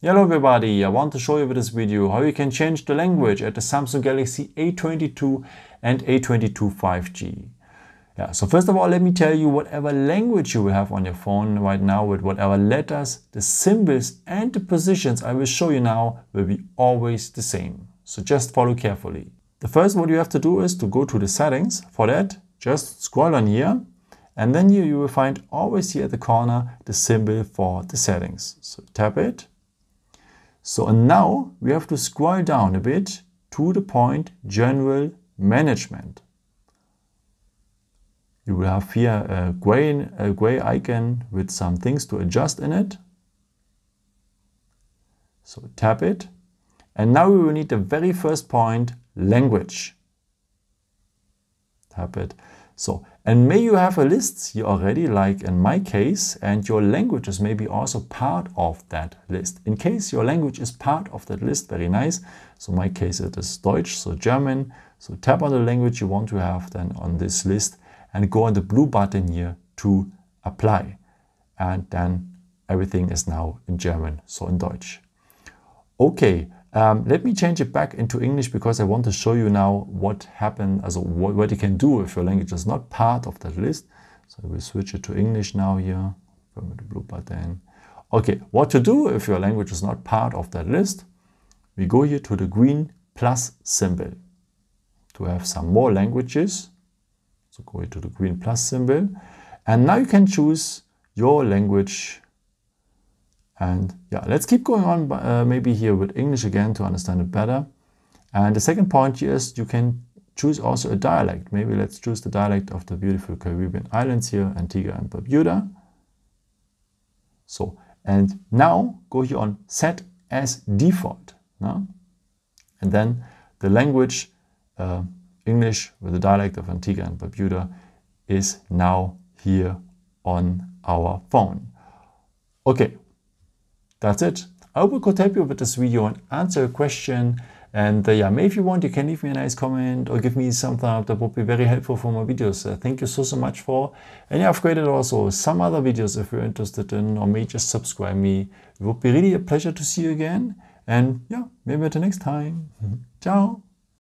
Hello everybody, I want to show you with this video how you can change the language at the Samsung Galaxy A22 and A22 5G. Yeah, so first of all, let me tell you whatever language you will have on your phone right now with whatever letters, the symbols and the positions I will show you now will be always the same. So just follow carefully. The first what you have to do is to go to the settings. For that, just scroll on here and then here you will find always here at the corner the symbol for the settings. So tap it so and now we have to scroll down a bit to the point General Management. You will have here a gray, a gray icon with some things to adjust in it. So tap it. And now we will need the very first point, language. Tap it. So, and may you have a list here already, like in my case, and your languages may be also part of that list. In case your language is part of that list, very nice. So my case it is Deutsch, so German. So tap on the language you want to have then on this list and go on the blue button here to apply. And then everything is now in German, so in Deutsch. Okay, um, let me change it back into English because I want to show you now what happened, also what, what you can do if your language is not part of that list. So we switch it to English now here, from the blue button. Okay, what to do if your language is not part of that list? We go here to the green plus symbol to have some more languages. So go here to the green plus symbol. And now you can choose your language and yeah, let's keep going on uh, maybe here with English again to understand it better. And the second point here is you can choose also a dialect. Maybe let's choose the dialect of the beautiful Caribbean islands here, Antigua and Barbuda. So, and now go here on set as default. No? And then the language, uh, English with the dialect of Antigua and Barbuda is now here on our phone. Okay, that's it. I hope I could help you with this video and answer a question. And uh, yeah, maybe if you want, you can leave me a nice comment or give me some thumb up. That would be very helpful for my videos. Uh, thank you so, so much for. And yeah, I've created also some other videos if you're interested in or may just subscribe me. It would be really a pleasure to see you again. And yeah, maybe until next time. Ciao.